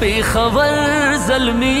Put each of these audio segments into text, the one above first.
पे खबर जलमी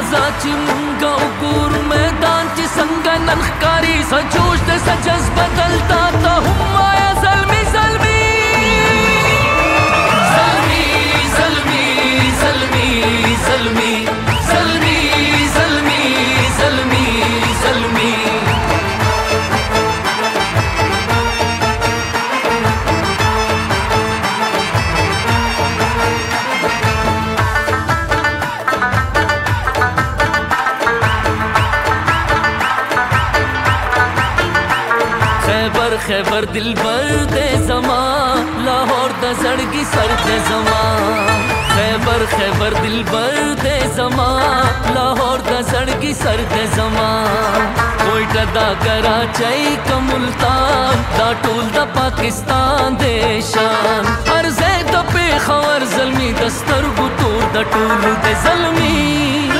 Ազաչի մնգավ գուրում է դանչի սնգան անխկարի Սաչուշտ է սաչս բգլտատով खैबर दिल भर दे जमा लाहौर द सड़गी सर दे जमा खैबर खैबर दिल भर दे जमा लाहौर द सड़गी सर दे जमा कोई दा कराची का मुल्तान, दा टूल दा पाकिस्तान देशान हर जैद पे खबर जलमी दस्तर गुतूर दा टूल दे जलमी।